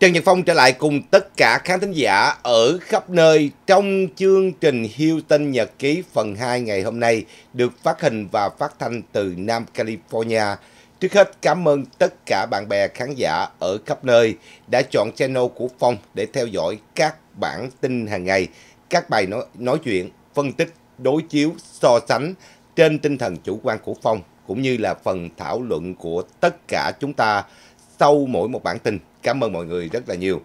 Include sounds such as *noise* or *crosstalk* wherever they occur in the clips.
Trần Nhật Phong trở lại cùng tất cả khán thính giả ở khắp nơi trong chương trình Hilton Nhật Ký phần 2 ngày hôm nay được phát hình và phát thanh từ Nam California. Trước hết cảm ơn tất cả bạn bè khán giả ở khắp nơi đã chọn channel của Phong để theo dõi các bản tin hàng ngày, các bài nói, nói chuyện, phân tích, đối chiếu, so sánh trên tinh thần chủ quan của Phong cũng như là phần thảo luận của tất cả chúng ta sau mỗi một bản tin. Cảm ơn mọi người rất là nhiều.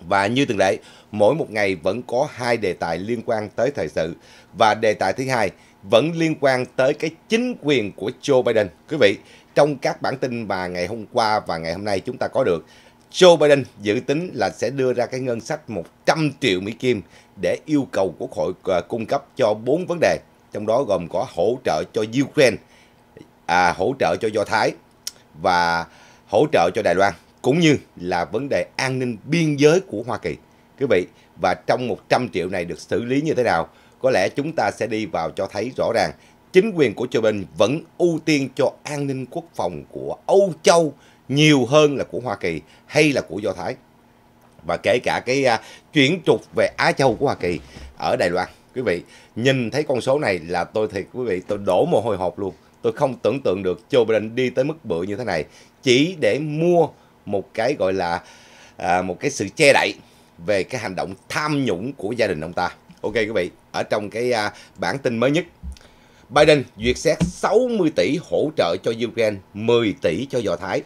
Và như thường lệ, mỗi một ngày vẫn có hai đề tài liên quan tới thời sự. Và đề tài thứ hai vẫn liên quan tới cái chính quyền của Joe Biden. Quý vị, trong các bản tin mà ngày hôm qua và ngày hôm nay chúng ta có được, Joe Biden dự tính là sẽ đưa ra cái ngân sách 100 triệu Mỹ Kim để yêu cầu Quốc hội ờ, cung cấp cho bốn vấn đề, trong đó gồm có hỗ trợ cho Ukraine, à, hỗ trợ cho Do Thái và hỗ trợ cho Đài Loan cũng như là vấn đề an ninh biên giới của Hoa Kỳ. Quý vị, và trong 100 triệu này được xử lý như thế nào? Có lẽ chúng ta sẽ đi vào cho thấy rõ ràng chính quyền của Joe Biden vẫn ưu tiên cho an ninh quốc phòng của Âu Châu nhiều hơn là của Hoa Kỳ hay là của Do Thái. Và kể cả cái uh, chuyển trục về Á Châu của Hoa Kỳ ở Đài Loan. Quý vị, nhìn thấy con số này là tôi thiệt quý vị, tôi đổ mồ hôi hột luôn. Tôi không tưởng tượng được Joe Biden đi tới mức bự như thế này chỉ để mua một cái gọi là à, một cái sự che đậy về cái hành động tham nhũng của gia đình ông ta. Ok quý vị, ở trong cái à, bản tin mới nhất, Biden duyệt xét 60 tỷ hỗ trợ cho Ukraine, 10 tỷ cho Do Thái.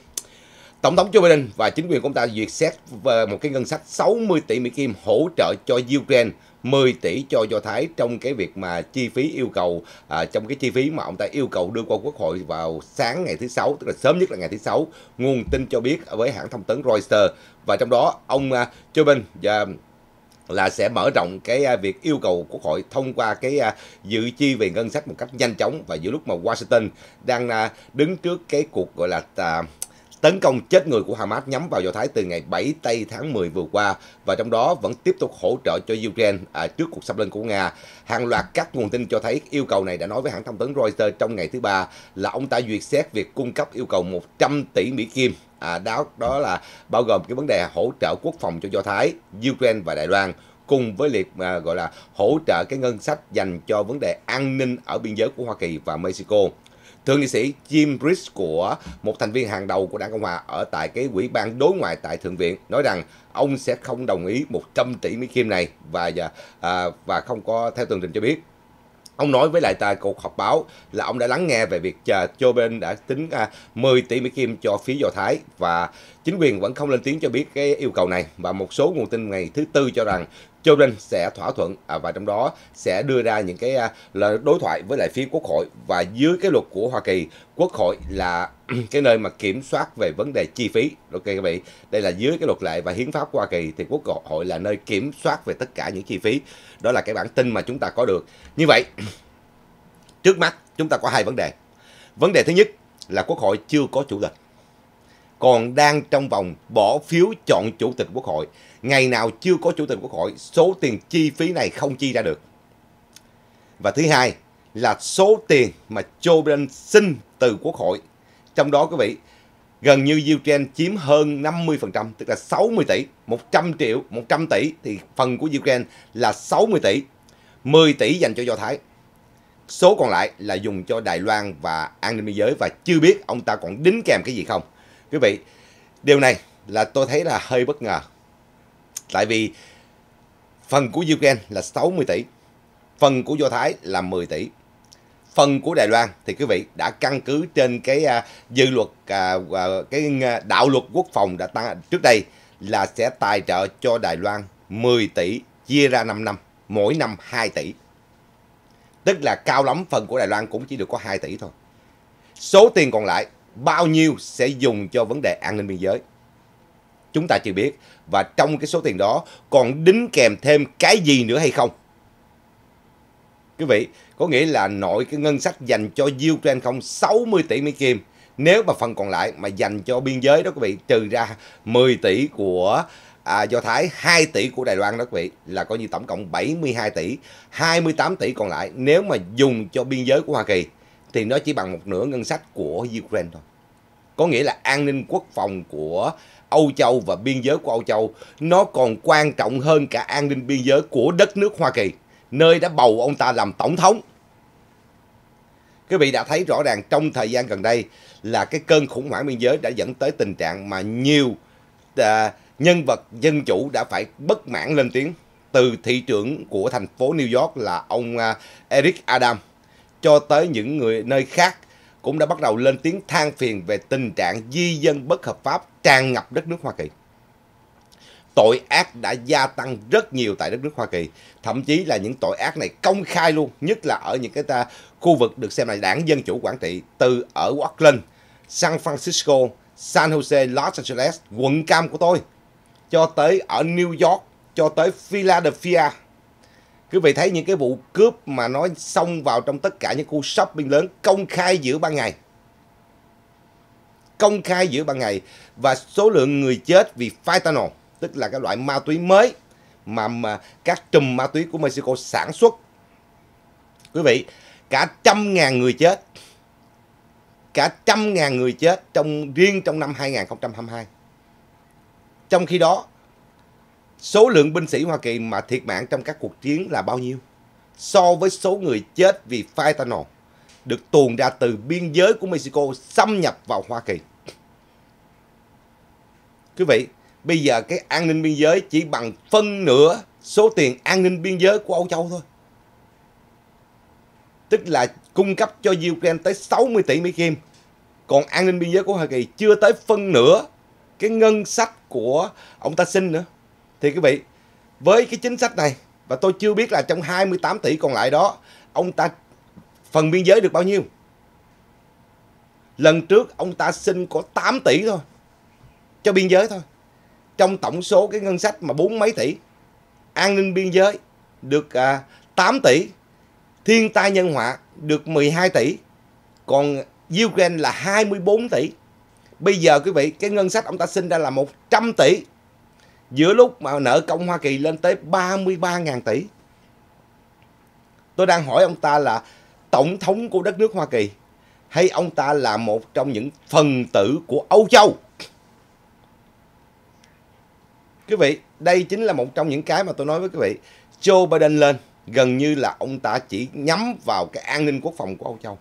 Tổng thống Joe Biden và chính quyền của ông ta duyệt xét à, một cái ngân sách 60 tỷ Mỹ Kim hỗ trợ cho Ukraine, 10 tỷ cho Do Thái trong cái việc mà chi phí yêu cầu à, trong cái chi phí mà ông ta yêu cầu đưa qua Quốc hội vào sáng ngày thứ sáu tức là sớm nhất là ngày thứ sáu. Nguồn tin cho biết với hãng thông tấn Reuters. Và trong đó ông à, Joe Biden và là sẽ mở rộng cái à, việc yêu cầu Quốc hội thông qua cái à, dự chi về ngân sách một cách nhanh chóng và giữa lúc mà Washington đang à, đứng trước cái cuộc gọi là tấn công chết người của Hamas nhắm vào Do Thái từ ngày 7 tây tháng 10 vừa qua và trong đó vẫn tiếp tục hỗ trợ cho Ukraine à, trước cuộc xâm lấn của Nga. Hàng loạt các nguồn tin cho thấy yêu cầu này đã nói với hãng thông tấn Reuters trong ngày thứ ba là ông ta duyệt xét việc cung cấp yêu cầu 100 tỷ Mỹ Kim à, đó đó là bao gồm cái vấn đề hỗ trợ quốc phòng cho Do Thái, Ukraine và Đài Loan cùng với liệt à, gọi là hỗ trợ cái ngân sách dành cho vấn đề an ninh ở biên giới của Hoa Kỳ và Mexico. Thượng nghị sĩ Jim Bridge của một thành viên hàng đầu của Đảng Cộng Hòa ở tại cái quỹ ban đối ngoại tại Thượng viện nói rằng ông sẽ không đồng ý 100 tỷ Mỹ Kim này và à, và không có theo tường trình cho biết. Ông nói với lại tại cuộc họp báo là ông đã lắng nghe về việc chờ Joe Biden đã tính 10 tỷ Mỹ Kim cho phía Do Thái và chính quyền vẫn không lên tiếng cho biết cái yêu cầu này và một số nguồn tin ngày thứ tư cho rằng Joe Biden sẽ thỏa thuận à, và trong đó sẽ đưa ra những cái à, là đối thoại với lại phía Quốc hội và dưới cái luật của Hoa Kỳ, Quốc hội là *clears throat* cái nơi mà kiểm soát về vấn đề chi phí. Ok các vị, đây là dưới cái luật lệ và hiến pháp của Hoa Kỳ thì Quốc hội là nơi kiểm soát về tất cả những chi phí. Đó là cái bản tin mà chúng ta có được. Như vậy, *clears throat* trước mắt chúng ta có hai vấn đề. Vấn đề thứ nhất là Quốc hội chưa có chủ tịch còn đang trong vòng bỏ phiếu chọn chủ tịch quốc hội. Ngày nào chưa có chủ tịch quốc hội, số tiền chi phí này không chi ra được. Và thứ hai là số tiền mà Joe Biden xin từ quốc hội. Trong đó quý vị, gần như Ukraine chiếm hơn 50%, tức là 60 tỷ, 100 triệu, 100 tỷ thì phần của Ukraine là 60 tỷ, 10 tỷ dành cho Do Thái. Số còn lại là dùng cho Đài Loan và an ninh biên giới và chưa biết ông ta còn đính kèm cái gì không. Quý vị, điều này là tôi thấy là hơi bất ngờ. Tại vì phần của Ukraine là 60 tỷ, phần của Do Thái là 10 tỷ. Phần của Đài Loan thì quý vị đã căn cứ trên cái à, uh, dự luật uh, à, uh, à, cái đạo luật quốc phòng đã tăng trước đây là sẽ tài trợ cho Đài Loan 10 tỷ chia ra 5 năm, mỗi năm 2 tỷ. Tức là cao lắm phần của Đài Loan cũng chỉ được có 2 tỷ thôi. Số tiền còn lại bao nhiêu sẽ dùng cho vấn đề an ninh biên giới. Chúng ta chưa biết. Và trong cái số tiền đó còn đính kèm thêm cái gì nữa hay không? Quý vị, có nghĩa là nội cái ngân sách dành cho Ukraine không 60 tỷ Mỹ Kim. Nếu mà phần còn lại mà dành cho biên giới đó quý vị, trừ ra 10 tỷ của à, Do Thái, 2 tỷ của Đài Loan đó quý vị, là coi như tổng cộng 72 tỷ. 28 tỷ còn lại nếu mà dùng cho biên giới của Hoa Kỳ thì nó chỉ bằng một nửa ngân sách của Ukraine thôi. có nghĩa là an ninh quốc phòng của Âu Châu và biên giới của Âu Châu nó còn quan trọng hơn cả an ninh biên giới của đất nước Hoa Kỳ, nơi đã bầu ông ta làm tổng thống. Quý vị đã thấy rõ ràng trong thời gian gần đây là cái cơn khủng hoảng biên giới đã dẫn tới tình trạng mà nhiều à, nhân vật dân chủ đã phải bất mãn lên tiếng từ thị trưởng của thành phố New York là ông à, Eric Adam cho tới những người nơi khác cũng đã bắt đầu lên tiếng than phiền về tình trạng di dân bất hợp pháp tràn ngập đất nước Hoa Kỳ. Tội ác đã gia tăng rất nhiều tại đất nước Hoa Kỳ, thậm chí là những tội ác này công khai luôn, nhất là ở những cái ta, khu vực được xem là đảng Dân Chủ quản trị, từ ở Oakland, San Francisco, San Jose, Los Angeles, quận cam của tôi, cho tới ở New York, cho tới Philadelphia. Quý vị thấy những cái vụ cướp mà nó xông vào trong tất cả những khu shopping lớn công khai giữa ban ngày. Công khai giữa ban ngày và số lượng người chết vì fentanyl, tức là cái loại ma túy mới mà, mà các trùm ma túy của Mexico sản xuất. Quý vị, cả trăm ngàn người chết. Cả trăm ngàn người chết trong riêng trong năm 2022. Trong khi đó, số lượng binh sĩ Hoa Kỳ mà thiệt mạng trong các cuộc chiến là bao nhiêu? So với số người chết vì fentanyl được tuồn ra từ biên giới của Mexico xâm nhập vào Hoa Kỳ. Quý vị, bây giờ cái an ninh biên giới chỉ bằng phân nửa số tiền an ninh biên giới của Âu Châu thôi. Tức là cung cấp cho Ukraine tới 60 tỷ Mỹ Kim. Còn an ninh biên giới của Hoa Kỳ chưa tới phân nửa cái ngân sách của ông ta xin nữa. Thì quý vị, với cái chính sách này, và tôi chưa biết là trong 28 tỷ còn lại đó, ông ta phần biên giới được bao nhiêu? Lần trước ông ta xin có 8 tỷ thôi, cho biên giới thôi. Trong tổng số cái ngân sách mà bốn mấy tỷ, an ninh biên giới được à, 8 tỷ, thiên tai nhân họa được 12 tỷ, còn Ukraine là 24 tỷ. Bây giờ quý vị, cái ngân sách ông ta xin ra là 100 tỷ. Giữa lúc mà nợ công Hoa Kỳ lên tới 33.000 tỷ. Tôi đang hỏi ông ta là tổng thống của đất nước Hoa Kỳ hay ông ta là một trong những phần tử của Âu Châu? Quý vị, đây chính là một trong những cái mà tôi nói với quý vị. Joe Biden lên, gần như là ông ta chỉ nhắm vào cái an ninh quốc phòng của Âu Châu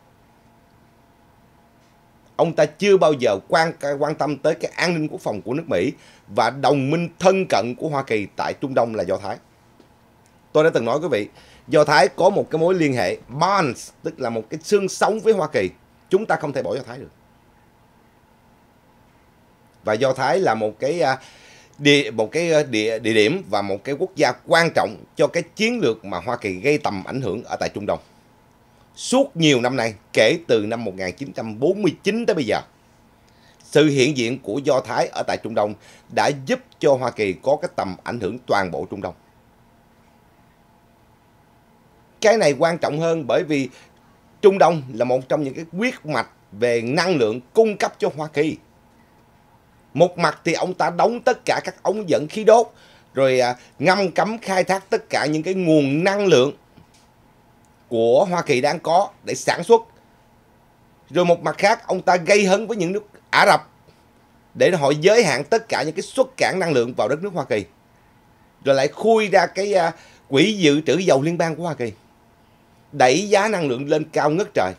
ông ta chưa bao giờ quan quan tâm tới cái an ninh quốc phòng của nước Mỹ và đồng minh thân cận của Hoa Kỳ tại Trung Đông là Do Thái. Tôi đã từng nói quý vị, Do Thái có một cái mối liên hệ bonds, tức là một cái xương sống với Hoa Kỳ. Chúng ta không thể bỏ Do Thái được. Và Do Thái là một cái à, địa một cái à, địa địa điểm và một cái quốc gia quan trọng cho cái chiến lược mà Hoa Kỳ gây tầm ảnh hưởng ở tại Trung Đông suốt nhiều năm nay kể từ năm 1949 tới bây giờ. Sự hiện diện của Do Thái ở tại Trung Đông đã giúp cho Hoa Kỳ có cái tầm ảnh hưởng toàn bộ Trung Đông. Cái này quan trọng hơn bởi vì Trung Đông là một trong những cái quyết mạch về năng lượng cung cấp cho Hoa Kỳ. Một mặt thì ông ta đóng tất cả các ống dẫn khí đốt, rồi à, ngâm cấm khai thác tất cả những cái nguồn năng lượng của Hoa Kỳ đang có để sản xuất. Rồi một mặt khác, ông ta gây hấn với những nước Ả Rập để họ giới hạn tất cả những cái xuất cảng năng lượng vào đất nước Hoa Kỳ. Rồi lại khui ra cái à, quỹ dự trữ dầu liên bang của Hoa Kỳ. Đẩy giá năng lượng lên cao ngất trời.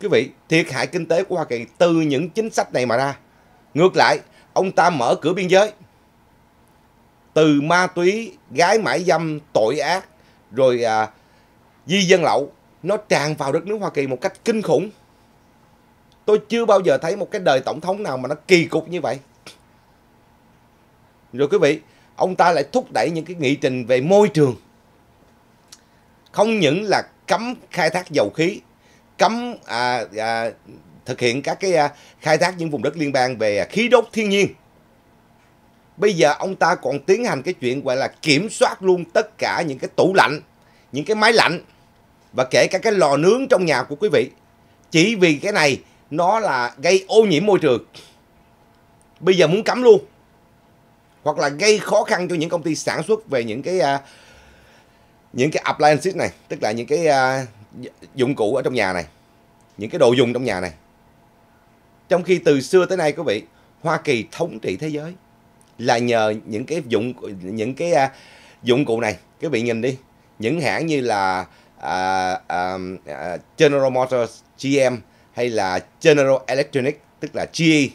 Quý vị, thiệt hại kinh tế của Hoa Kỳ từ những chính sách này mà ra. Ngược lại, ông ta mở cửa biên giới. Từ ma túy, gái mãi dâm, tội ác, rồi à, di dân lậu nó tràn vào đất nước Hoa Kỳ một cách kinh khủng. Tôi chưa bao giờ thấy một cái đời tổng thống nào mà nó kỳ cục như vậy. Rồi quý vị, ông ta lại thúc đẩy những cái nghị trình về môi trường. Không những là cấm khai thác dầu khí, cấm à, à, thực hiện các cái à, khai thác những vùng đất liên bang về khí đốt thiên nhiên. Bây giờ ông ta còn tiến hành cái chuyện gọi là kiểm soát luôn tất cả những cái tủ lạnh, những cái máy lạnh và kể cả cái lò nướng trong nhà của quý vị chỉ vì cái này nó là gây ô nhiễm môi trường bây giờ muốn cấm luôn hoặc là gây khó khăn cho những công ty sản xuất về những cái uh, những cái appliances này tức là những cái uh, dụng cụ ở trong nhà này những cái đồ dùng trong nhà này Trong khi từ xưa tới nay quý vị, Hoa Kỳ thống trị thế giới là nhờ những cái dụng những cái uh, dụng cụ này. Quý vị nhìn đi, những hãng như là uh, uh, General Motors, GM hay là General Electric tức là GE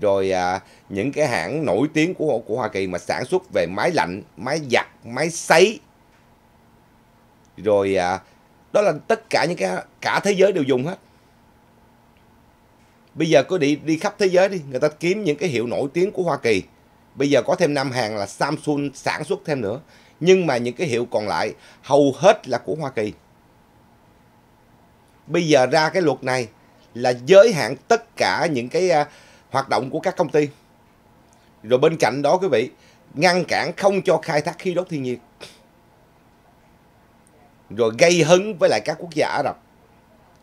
rồi uh, những cái hãng nổi tiếng của của Hoa Kỳ mà sản xuất về máy lạnh, máy giặt, máy sấy. Rồi uh, đó là tất cả những cái cả thế giới đều dùng hết. Bây giờ cứ đi đi khắp thế giới đi người ta kiếm những cái hiệu nổi tiếng của Hoa Kỳ. Bây giờ có thêm năm hàng là Samsung sản xuất thêm nữa. Nhưng mà những cái hiệu còn lại hầu hết là của Hoa Kỳ bây giờ ra cái luật này là giới hạn tất cả những cái uh, hoạt động của các công ty rồi bên cạnh đó quý vị ngăn cản không cho khai thác khí đốt thiên nhiên rồi gây hấn với lại các quốc gia Ả Rập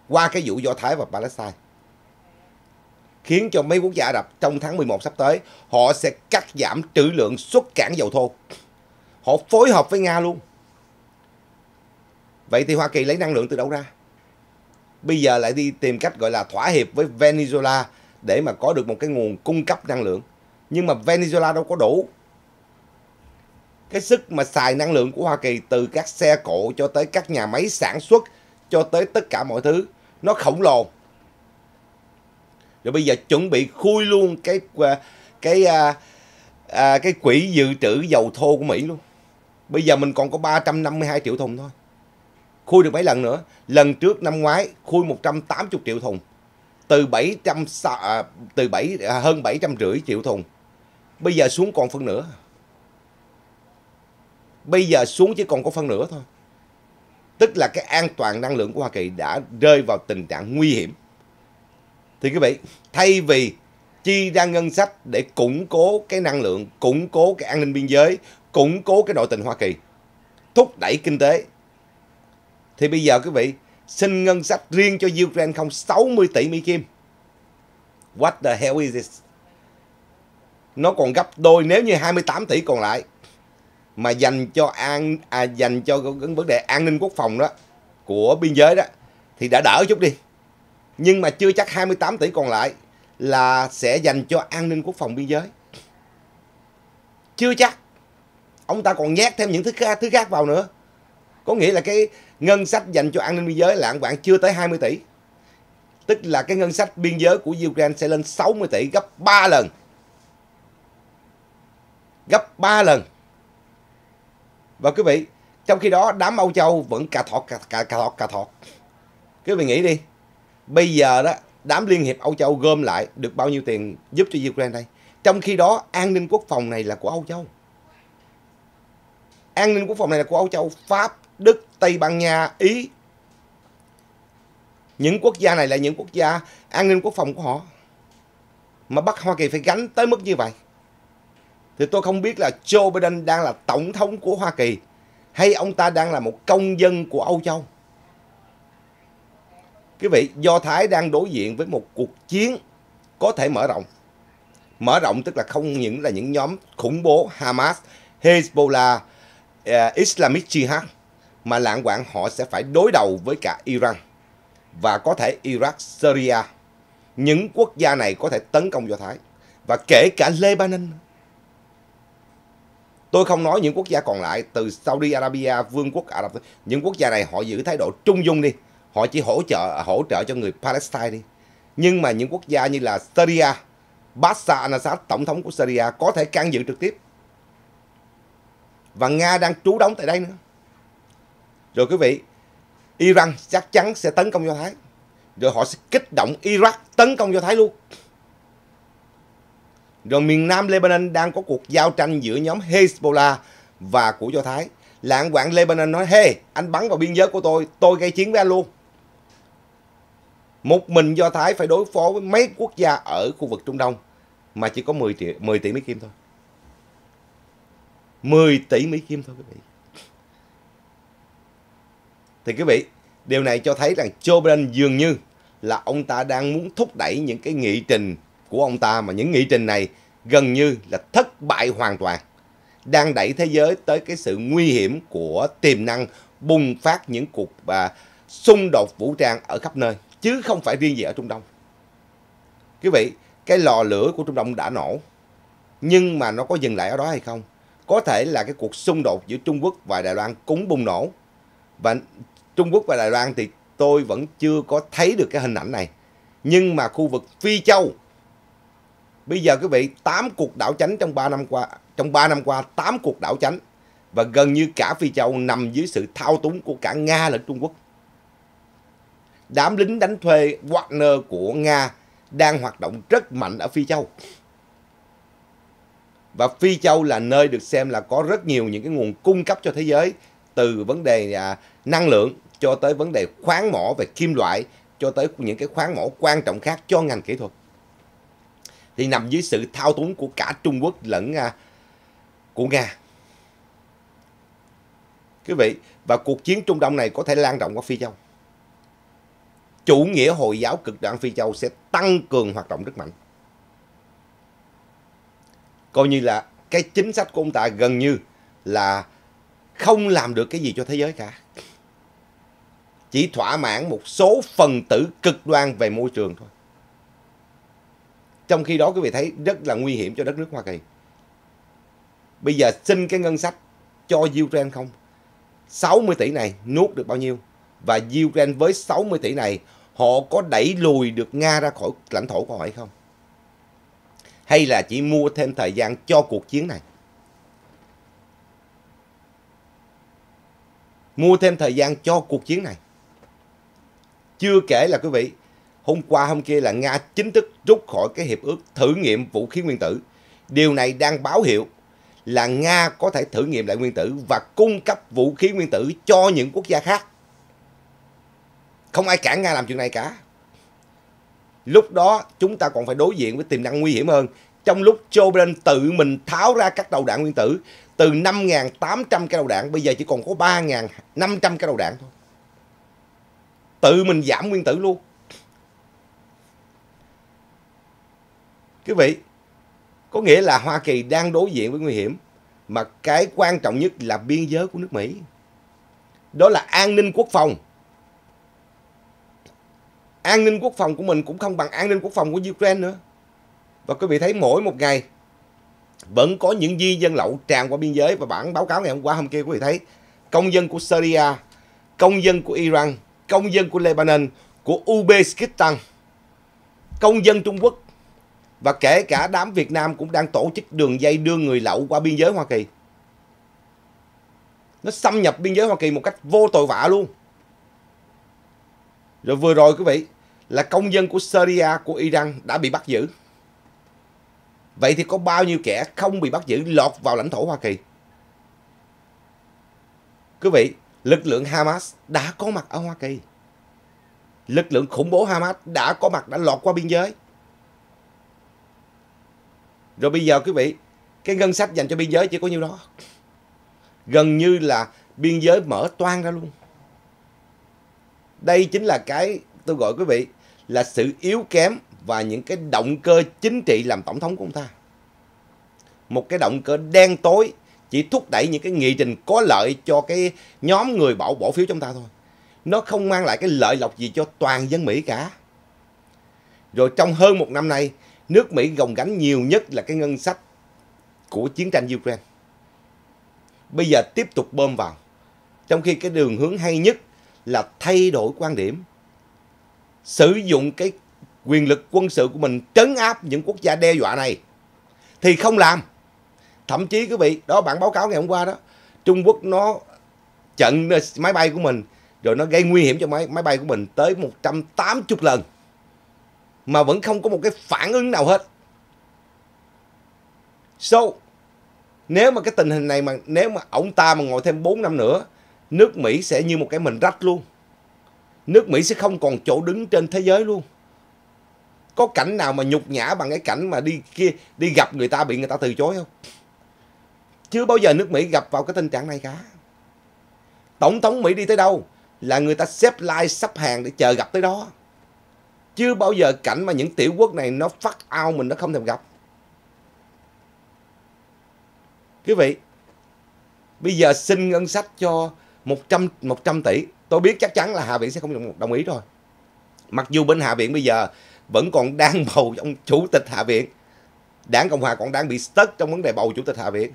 qua cái vụ Do Thái và Palestine. Khiến cho mấy quốc gia Ả Rập trong tháng 11 sắp tới họ sẽ cắt giảm trữ lượng xuất cảng dầu thô. Họ phối hợp với Nga luôn. Vậy thì Hoa Kỳ lấy năng lượng từ đâu ra? Bây giờ lại đi tìm cách gọi là thỏa hiệp với Venezuela để mà có được một cái nguồn cung cấp năng lượng. Nhưng mà Venezuela đâu có đủ. Cái sức mà xài năng lượng của Hoa Kỳ từ các xe cộ cho tới các nhà máy sản xuất cho tới tất cả mọi thứ nó khổng lồ. Rồi bây giờ chuẩn bị khui luôn cái à, cái à, à, cái quỹ dự trữ dầu thô của Mỹ luôn. Bây giờ mình còn có 352 triệu thùng thôi khui được mấy lần nữa lần trước năm ngoái khui 180 triệu thùng từ 700 à, từ 7 à, hơn 750 triệu thùng bây giờ xuống còn phân nửa bây giờ xuống chỉ còn có phân nửa thôi. Tức là cái an toàn năng lượng của Hoa Kỳ đã rơi vào tình trạng nguy hiểm. Thì quý vị, thay vì chi ra ngân sách để củng cố cái năng lượng, củng cố cái an ninh biên giới, củng cố cái nội tình Hoa Kỳ, thúc đẩy kinh tế, thì bây giờ quý vị xin ngân sách riêng cho Ukraine không 60 tỷ Mỹ Kim. What the hell is this? Nó còn gấp đôi nếu như 28 tỷ còn lại mà dành cho an à, dành cho cái vấn đề an ninh quốc phòng đó của biên giới đó thì đã đỡ chút đi. Nhưng mà chưa chắc 28 tỷ còn lại là sẽ dành cho an ninh quốc phòng biên giới. Chưa chắc. Ông ta còn nhét thêm những thứ khác, thứ khác vào nữa. Có nghĩa là cái ngân sách dành cho an ninh biên giới là bạn chưa tới 20 tỷ. Tức là cái ngân sách biên giới của Ukraine sẽ lên 60 tỷ gấp 3 lần. Gấp 3 lần. Và quý vị, trong khi đó đám Âu Châu vẫn cà thọt cà, cà, cà thọt cà thọt. Quý vị nghĩ đi, bây giờ đó đám Liên hiệp Âu Châu gom lại được bao nhiêu tiền giúp cho Ukraine đây? Trong khi đó an ninh quốc phòng này là của Âu Châu. An ninh quốc phòng này là của Âu Châu, Pháp, Đức, Tây Ban Nha, Ý. Những quốc gia này là những quốc gia an ninh quốc phòng của họ. Mà bắt Hoa Kỳ phải gánh tới mức như vậy thì tôi không biết là Joe Biden đang là tổng thống của Hoa Kỳ hay ông ta đang là một công dân của Âu Châu. Quý vị, Do Thái đang đối diện với một cuộc chiến có thể mở rộng. Mở rộng tức là không những là những nhóm khủng bố Hamas, Hezbollah, eh, Islamic Jihad mà lạng quạng họ sẽ phải đối đầu với cả Iran và có thể Iraq, Syria. Những quốc gia này có thể tấn công Do Thái và kể cả Lebanon. Tôi không nói những quốc gia còn lại từ Saudi Arabia, Vương quốc Ả Rập, những quốc gia này họ giữ thái độ trung dung đi. Họ chỉ hỗ trợ hỗ trợ cho người Palestine đi. Nhưng mà những quốc gia như là Syria, Bashar al-Assad, tổng thống của Syria có thể can dự trực tiếp. Và Nga đang trú đóng tại đây nữa. Rồi quý vị, Iran chắc chắn sẽ tấn công Do Thái. Rồi họ sẽ kích động Iraq tấn công Do Thái luôn. Rồi miền Nam Lebanon đang có cuộc giao tranh giữa nhóm Hezbollah và của Do Thái. Lạng quạng Lebanon nói, hey, anh bắn vào biên giới của tôi, tôi gây chiến với anh luôn. Một mình Do Thái phải đối phó với mấy quốc gia ở khu vực Trung Đông mà chỉ có 10 tỷ, 10 tỷ Mỹ Kim thôi. 10 tỷ Mỹ Kim thôi quý vị. Thì quý vị, điều này cho thấy rằng Joe Biden dường như là ông ta đang muốn thúc đẩy những cái nghị trình của ông ta mà những nghị trình này gần như là thất bại hoàn toàn, đang đẩy thế giới tới cái sự nguy hiểm của tiềm năng bùng phát những cuộc à, xung đột vũ trang ở khắp nơi, chứ không phải riêng gì ở Trung Đông. Quý vị, cái lò lửa của Trung Đông đã nổ. Nhưng mà nó có dừng lại ở đó hay không? Có thể là cái cuộc xung đột giữa Trung Quốc và Đài Loan cũng bùng nổ. Và Trung Quốc và Đài Loan thì tôi vẫn chưa có thấy được cái hình ảnh này. Nhưng mà khu vực Phi Châu, bây giờ quý vị, 8 cuộc đảo chánh trong 3 năm qua, trong 3 năm qua, 8 cuộc đảo chánh và gần như cả Phi Châu nằm dưới sự thao túng của cả Nga lẫn Trung Quốc. Đám lính đánh thuê Wagner của Nga đang hoạt động rất mạnh ở Phi Châu. Và Phi Châu là nơi được xem là có rất nhiều những cái nguồn cung cấp cho thế giới từ vấn đề à, năng lượng cho tới vấn đề khoáng mỏ về kim loại cho tới những cái khoáng mỏ quan trọng khác cho ngành kỹ thuật. Thì nằm dưới sự thao túng của cả Trung Quốc lẫn uh, của Nga. Quý vị, và cuộc chiến Trung Đông này có thể lan rộng qua Phi Châu. Chủ nghĩa Hồi giáo cực đoan Phi Châu sẽ tăng cường hoạt động rất mạnh. Coi như là cái chính sách của ông ta gần như là không làm được cái gì cho thế giới cả. Chỉ thỏa mãn một số phần tử cực đoan về môi trường thôi. Trong khi đó quý vị thấy rất là nguy hiểm cho đất nước Hoa Kỳ. Bây giờ xin cái ngân sách cho Ukraine không? 60 tỷ này nuốt được bao nhiêu? Và Ukraine với 60 tỷ này, họ có đẩy lùi được Nga ra khỏi lãnh thổ của họ hay không? Hay là chỉ mua thêm thời gian cho cuộc chiến này? Mua thêm thời gian cho cuộc chiến này. Chưa kể là quý vị, hôm qua hôm kia là Nga chính thức rút khỏi cái hiệp ước thử nghiệm vũ khí nguyên tử. Điều này đang báo hiệu là Nga có thể thử nghiệm lại nguyên tử và cung cấp vũ khí nguyên tử cho những quốc gia khác. Không ai cản Nga làm chuyện này cả. Lúc đó chúng ta còn phải đối diện với tiềm năng nguy hiểm hơn. Trong lúc Joe Biden tự mình tháo ra các đầu đạn nguyên tử từ 5.800 cái đầu đạn bây giờ chỉ còn có 3.500 cái đầu đạn thôi. Tự mình giảm nguyên tử luôn. Quý vị, có nghĩa là Hoa Kỳ đang đối diện với nguy hiểm mà cái quan trọng nhất là biên giới của nước Mỹ. Đó là an ninh quốc phòng. An ninh quốc phòng của mình cũng không bằng an ninh quốc phòng của Ukraine nữa. Và quý vị thấy mỗi một ngày vẫn có những di dân lậu tràn qua biên giới và bản báo cáo ngày hôm qua hôm kia quý vị thấy công dân của Syria, công dân của Iran, công dân của Lebanon, của Uzbekistan, công dân Trung Quốc và kể cả đám Việt Nam cũng đang tổ chức đường dây đưa người lậu qua biên giới Hoa Kỳ. Nó xâm nhập biên giới Hoa Kỳ một cách vô tội vạ luôn. Rồi vừa rồi quý vị là công dân của Syria, của Iran đã bị bắt giữ. Vậy thì có bao nhiêu kẻ không bị bắt giữ lọt vào lãnh thổ Hoa Kỳ? Quý vị, lực lượng Hamas đã có mặt ở Hoa Kỳ. Lực lượng khủng bố Hamas đã có mặt, đã lọt qua biên giới. Rồi bây giờ quý vị, cái ngân sách dành cho biên giới chỉ có nhiêu đó. Gần như là biên giới mở toan ra luôn. Đây chính là cái tôi gọi quý vị là sự yếu kém và những cái động cơ chính trị làm tổng thống của ông ta. Một cái động cơ đen tối chỉ thúc đẩy những cái nghị trình có lợi cho cái nhóm người bỏ bỏ phiếu chúng ta thôi. Nó không mang lại cái lợi lộc gì cho toàn dân Mỹ cả. Rồi trong hơn một năm nay, nước Mỹ gồng gánh nhiều nhất là cái ngân sách của chiến tranh Ukraine. Bây giờ tiếp tục bơm vào. Trong khi cái đường hướng hay nhất là thay đổi quan điểm. Sử dụng cái quyền lực quân sự của mình trấn áp những quốc gia đe dọa này. Thì không làm. Thậm chí quý vị, đó bản báo cáo ngày hôm qua đó, Trung Quốc nó chặn ờ, máy bay của mình, rồi nó gây nguy hiểm cho máy, máy bay của mình tới 180 lần. Mà vẫn không có một cái phản ứng nào hết. So, nếu mà cái tình hình này mà nếu mà ông ta mà ngồi thêm 4 năm nữa, nước Mỹ sẽ như một cái mình rách luôn. Nước Mỹ sẽ không còn chỗ đứng trên thế giới luôn. Có cảnh nào mà nhục nhã bằng cái cảnh mà đi kia đi gặp người ta bị người ta từ chối không? Chưa bao giờ nước Mỹ gặp vào cái tình trạng này cả. Tổng thống Mỹ đi tới đâu là người ta xếp like sắp hàng để chờ gặp tới đó. Chưa bao giờ cảnh mà những tiểu quốc này nó phát ao mình nó không thèm gặp. Quý vị, bây giờ xin ngân sách cho 100, 100 tỷ. Tôi biết chắc chắn là Hạ viện sẽ không đồng ý rồi. Mặc dù bên Hạ viện bây giờ vẫn còn đang *laughs* bầu ông chủ tịch Hạ viện. Đảng Cộng Hòa còn đang bị stuck trong vấn đề bầu chủ tịch Hạ viện.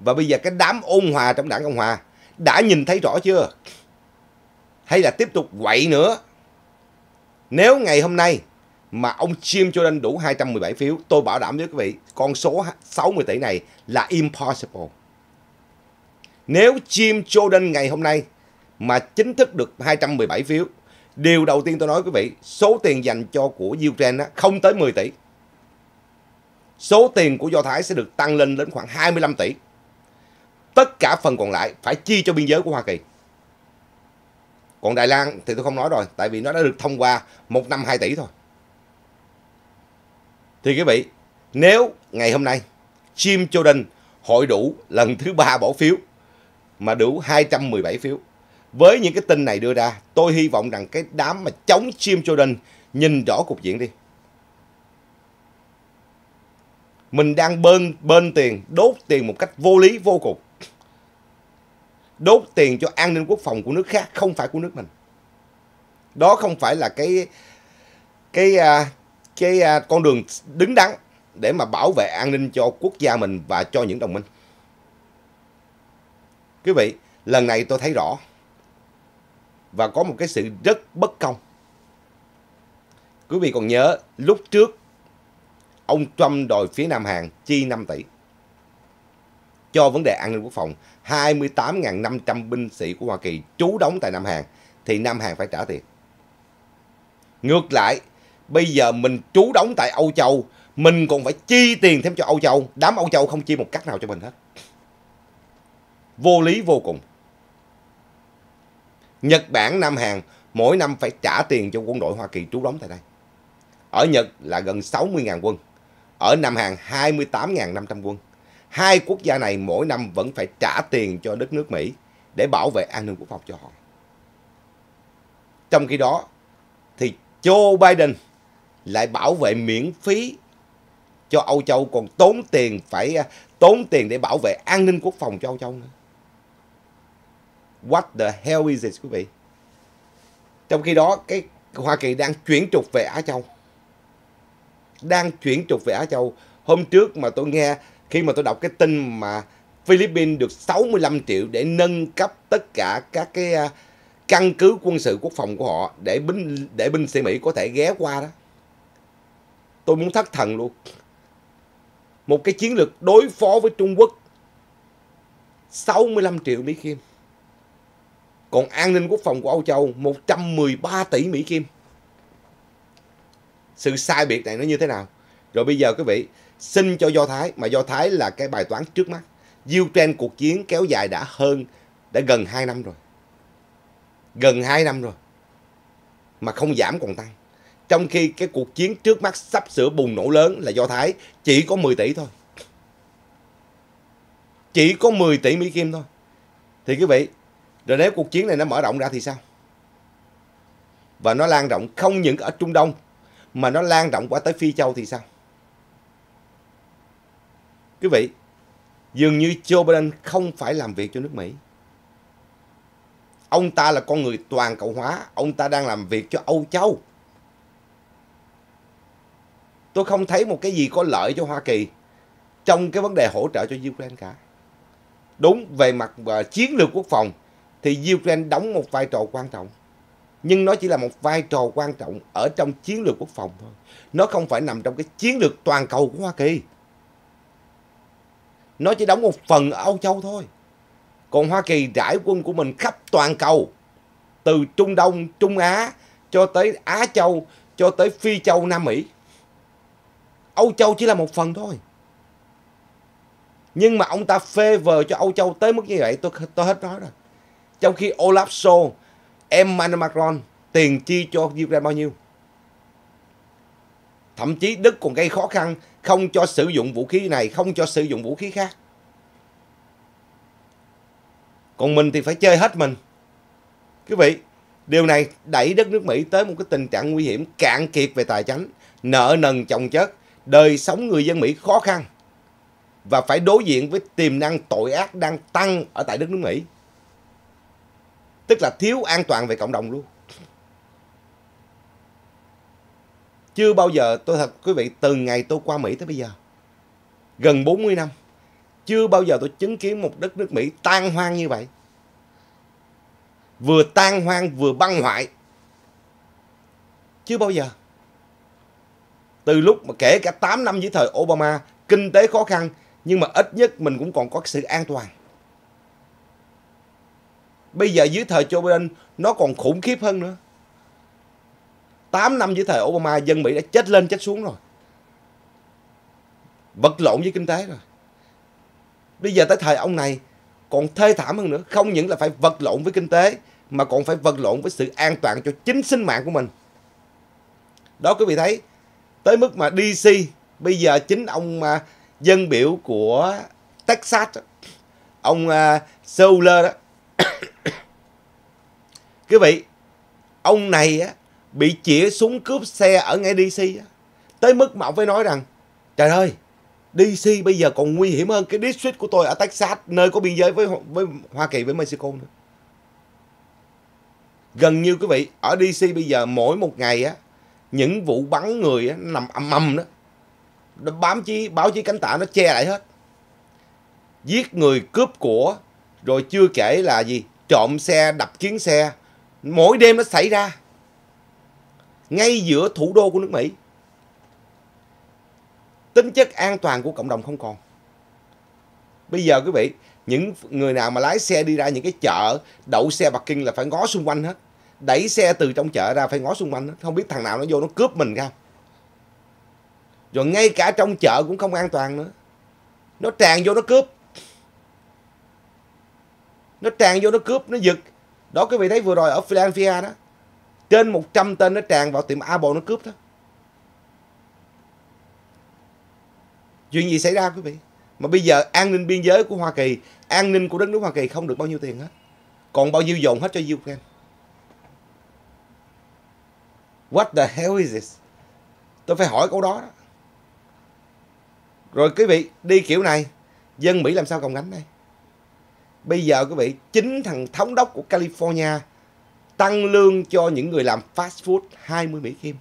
Và bây giờ cái đám ôn hòa trong đảng Cộng Hòa đã nhìn thấy rõ chưa? Hay là tiếp tục quậy nữa? Nếu ngày hôm nay mà ông Jim Jordan đủ 217 phiếu, tôi bảo đảm với quý vị, con số 60 tỷ này là impossible. Nếu Jim Jordan ngày hôm nay mà chính thức được 217 phiếu, điều đầu tiên tôi nói quý vị, số tiền dành cho của Ukraine không tới 10 tỷ. Số tiền của Do Thái sẽ được tăng lên đến khoảng 25 tỷ. Tất cả phần còn lại phải chi cho biên giới của Hoa Kỳ. Còn Đài Loan thì tôi không nói rồi, tại vì nó đã được thông qua một năm 2 tỷ thôi. Thì quý vị, nếu ngày hôm nay Jim Jordan hội đủ lần thứ ba bỏ phiếu mà đủ 217 phiếu. Với những cái tin này đưa ra, tôi hy vọng rằng cái đám mà chống Jim Jordan nhìn rõ cục diện đi. Mình đang bơm bơm tiền, đốt tiền một cách vô lý vô cùng. Đốt tiền cho an ninh quốc phòng của nước khác, không phải của nước mình. Đó không phải là cái cái à, cái à, con đường đứng đắn để mà bảo vệ an ninh cho quốc gia mình và cho những đồng minh. Quý vị, lần này tôi thấy rõ và có một cái sự rất bất công. Quý vị còn nhớ lúc trước ông Trump đòi phía Nam Hàn chi 5 tỷ cho vấn đề an ninh quốc phòng. 28.500 binh sĩ của Hoa Kỳ trú đóng tại Nam Hàn thì Nam Hàn phải trả tiền. Ngược lại, bây giờ mình trú đóng tại Âu Châu, mình còn phải chi tiền thêm cho Âu Châu. Đám Âu Châu không chi một cách nào cho mình hết. Vô lý vô cùng. Nhật Bản, Nam Hàn mỗi năm phải trả tiền cho quân đội Hoa Kỳ trú đóng tại đây. Ở Nhật là gần 60.000 quân. Ở Nam Hàn 28.500 quân. Hai quốc gia này mỗi năm vẫn phải trả tiền cho đất nước Mỹ để bảo vệ an ninh quốc phòng cho họ. Trong khi đó, thì Joe Biden lại bảo vệ miễn phí cho Âu Châu, còn tốn tiền phải à, tốn tiền để bảo vệ an ninh quốc phòng cho Âu Châu nữa. What the hell is it quý vị? Trong khi đó, cái Hoa Kỳ đang chuyển trục về Á Châu. Đang chuyển trục về Á Châu. Hôm trước mà tôi nghe khi mà tôi đọc cái tin mà Philippines được 65 triệu để nâng cấp tất cả các cái à, căn cứ quân sự quốc phòng của họ để binh để binh sĩ Mỹ có thể ghé qua đó. Tôi muốn thất thần luôn. Một cái chiến lược đối phó với Trung Quốc 65 triệu Mỹ Kim. Còn an ninh quốc phòng của Âu Châu 113 tỷ Mỹ Kim. Sự sai biệt này nó như thế nào? Rồi bây giờ quý vị xin cho Do Thái, mà Do Thái là cái bài toán trước mắt. Ukraine cuộc chiến kéo dài đã hơn, đã gần 2 năm rồi. Gần 2 năm rồi. Mà không giảm còn tăng. Trong khi cái cuộc chiến trước mắt sắp sửa bùng nổ lớn là Do Thái chỉ có 10 tỷ thôi. Chỉ có 10 tỷ Mỹ Kim thôi. Thì quý vị, rồi nếu cuộc chiến này nó mở rộng ra thì sao? Và nó lan rộng không những ở Trung Đông mà nó lan rộng qua tới Phi Châu thì sao? Quý vị, dường như Joe Biden không phải làm việc cho nước Mỹ. Ông ta là con người toàn cầu hóa, ông ta đang làm việc cho Âu Châu. Tôi không thấy một cái gì có lợi cho Hoa Kỳ trong cái vấn đề hỗ trợ cho Ukraine cả. Đúng, về mặt uh, chiến lược quốc phòng thì Ukraine đóng một vai trò quan trọng. Nhưng nó chỉ là một vai trò quan trọng ở trong chiến lược quốc phòng thôi. Nó không phải nằm trong cái chiến lược toàn cầu của Hoa Kỳ. Nó chỉ đóng một phần ở Âu Châu thôi. Còn Hoa Kỳ trải quân của mình khắp toàn cầu. Từ Trung Đông, Trung Á cho tới Á Châu, cho tới Phi Châu, Nam Mỹ. Âu Châu chỉ là một phần thôi. Nhưng mà ông ta phê vờ cho Âu Châu tới mức như vậy tôi, tôi hết nói rồi. Trong khi Olaf Scholz, Emmanuel Macron tiền chi cho Ukraine bao nhiêu? Thậm chí Đức còn gây khó khăn không cho sử dụng vũ khí này, không cho sử dụng vũ khí khác. Còn mình thì phải chơi hết mình. Quý vị, điều này đẩy đất nước Mỹ tới một cái tình trạng nguy hiểm cạn kiệt về tài chính, nợ nần chồng chất, đời sống người dân Mỹ khó khăn và phải đối diện với tiềm năng tội ác đang tăng ở tại đất nước Mỹ. Tức là thiếu an toàn về cộng đồng luôn. Chưa bao giờ tôi thật quý vị từ ngày tôi qua Mỹ tới bây giờ gần 40 năm chưa bao giờ tôi chứng kiến một đất nước Mỹ tan hoang như vậy. Vừa tan hoang vừa băng hoại. Chưa bao giờ. Từ lúc mà kể cả 8 năm dưới thời Obama, kinh tế khó khăn, nhưng mà ít nhất mình cũng còn có sự an toàn. Bây giờ dưới thời Joe Biden, nó còn khủng khiếp hơn nữa. 8 năm dưới thời Obama, dân Mỹ đã chết lên chết xuống rồi. Vật lộn với kinh tế rồi. Bây giờ tới thời ông này còn thê thảm hơn nữa. Không những là phải vật lộn với kinh tế mà còn phải vật lộn với sự an toàn cho chính sinh mạng của mình. Đó quý vị thấy tới mức mà DC bây giờ chính ông uh, dân biểu của Texas ông à, uh, Soler đó *coughs* quý vị ông này á, bị chĩa súng cướp xe ở ngay DC á. tới mức mà ông phải nói rằng trời ơi DC bây giờ còn nguy hiểm hơn cái district của tôi ở Texas nơi có biên giới với với Hoa Kỳ với Mexico nữa. Gần như quý vị ở DC bây giờ mỗi một ngày á những vụ bắn người á, nằm ầm ầm đó. Nó bám chí báo chí cánh tả nó che lại hết. Giết người cướp của rồi chưa kể là gì trộm xe đập kiến xe mỗi đêm nó xảy ra ngay giữa thủ đô của nước Mỹ tính chất an toàn của cộng đồng không còn. Bây giờ quý vị, những người nào mà lái xe đi ra những cái chợ, đậu xe parking là phải ngó xung quanh hết. Đẩy xe từ trong chợ ra phải ngó xung quanh hết. Không biết thằng nào nó vô nó cướp mình không. Rồi ngay cả trong chợ cũng không an toàn nữa. Nó tràn vô nó cướp. Nó tràn vô nó cướp, nó giật. Đó quý vị thấy vừa rồi ở Philadelphia đó. Trên 100 tên nó tràn vào tiệm Apple nó cướp đó. Chuyện gì xảy ra quý vị? Mà bây giờ an ninh biên giới của Hoa Kỳ, an ninh của đất nước Hoa Kỳ không được bao nhiêu tiền hết. Còn bao nhiêu dồn hết cho Ukraine. What the hell is this? Tôi phải hỏi câu đó. Rồi quý vị đi kiểu này, dân Mỹ làm sao còn gánh đây? Bây giờ quý vị, chính thằng thống đốc của California tăng lương cho những người làm fast food 20 Mỹ Kim.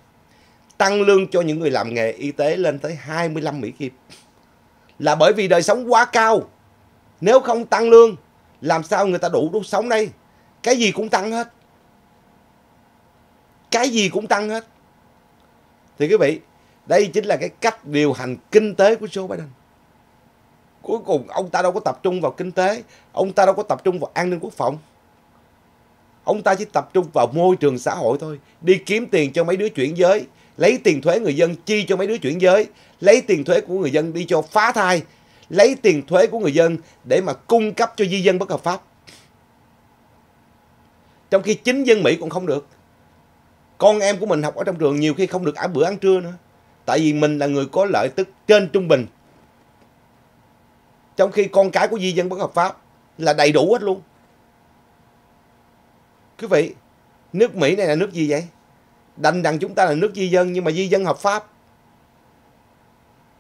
Tăng lương cho những người làm nghề y tế lên tới 25 Mỹ Kim là bởi vì đời sống quá cao. Nếu không tăng lương, làm sao người ta đủ đủ sống đây? Cái gì cũng tăng hết. Cái gì cũng tăng hết. Thì quý vị, đây chính là cái cách điều hành kinh tế của Joe Biden. Cuối cùng ông ta đâu có tập trung vào kinh tế, ông ta đâu có tập trung vào an ninh quốc phòng. Ông ta chỉ tập trung vào môi trường xã hội thôi, đi kiếm tiền cho mấy đứa chuyển giới, lấy tiền thuế người dân chi cho mấy đứa chuyển giới, lấy tiền thuế của người dân đi cho phá thai, lấy tiền thuế của người dân để mà cung cấp cho di dân bất hợp pháp. Trong khi chính dân Mỹ cũng không được. Con em của mình học ở trong trường nhiều khi không được ăn bữa ăn trưa nữa. Tại vì mình là người có lợi tức trên trung bình. Trong khi con cái của di dân bất hợp pháp là đầy đủ hết luôn. Quý vị, nước Mỹ này là nước gì vậy? Đành rằng chúng ta là nước di dân nhưng mà di dân hợp pháp.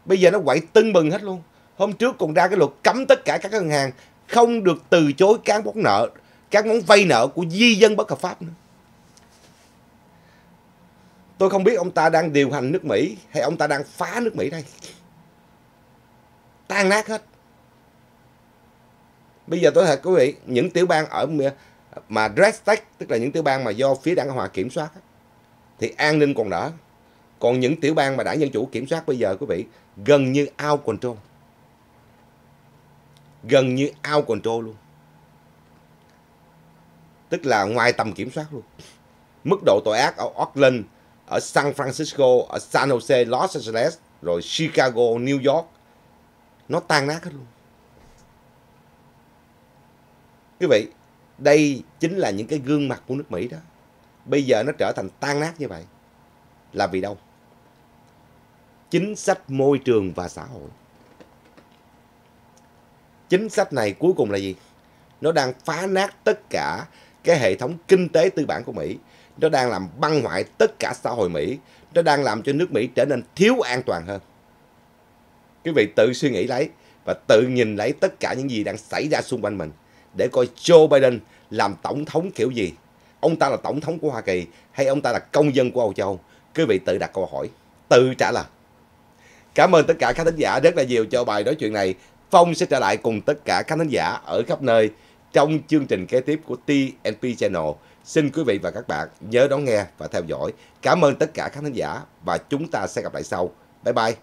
Bây giờ nó quậy tưng bừng hết luôn. Hôm trước còn ra cái luật cấm tất cả các ngân hàng không được từ chối các món nợ, các món vay nợ của di dân bất hợp pháp nữa. Tôi không biết ông ta đang điều hành nước Mỹ hay ông ta đang phá nước Mỹ đây. Tan nát hết. Bây giờ tôi thật quý vị, những tiểu bang ở mà Red State, tức là những tiểu bang mà do phía đảng Cộng Hòa kiểm soát, thì an ninh còn đỡ. Còn những tiểu bang mà đảng Dân Chủ kiểm soát bây giờ quý vị gần như out control. Gần như out control luôn. Tức là ngoài tầm kiểm soát luôn. Mức độ tội ác ở Oakland, ở San Francisco, ở San Jose, Los Angeles, rồi Chicago, New York. Nó tan nát hết luôn. Quý vị, đây chính là những cái gương mặt của nước Mỹ đó. Bây giờ nó trở thành tan nát như vậy. Là vì đâu? chính sách môi trường và xã hội. Chính sách này cuối cùng là gì? Nó đang phá nát tất cả cái hệ thống kinh tế tư bản của Mỹ. Nó đang làm băng hoại tất cả xã hội Mỹ. Nó đang làm cho nước Mỹ trở nên thiếu an toàn hơn. Quý vị tự suy nghĩ lấy và tự nhìn lấy tất cả những gì đang xảy ra xung quanh mình để coi Joe Biden làm tổng thống kiểu gì. Ông ta là tổng thống của Hoa Kỳ hay ông ta là công dân của Âu Châu? Quý vị tự đặt câu hỏi. tự trả lời. Cảm ơn tất cả các thính giả rất là nhiều cho bài nói chuyện này. Phong sẽ trở lại cùng tất cả các thính giả ở khắp nơi trong chương trình kế tiếp của TNP Channel. Xin quý vị và các bạn nhớ đón nghe và theo dõi. Cảm ơn tất cả các khán giả và chúng ta sẽ gặp lại sau. Bye bye.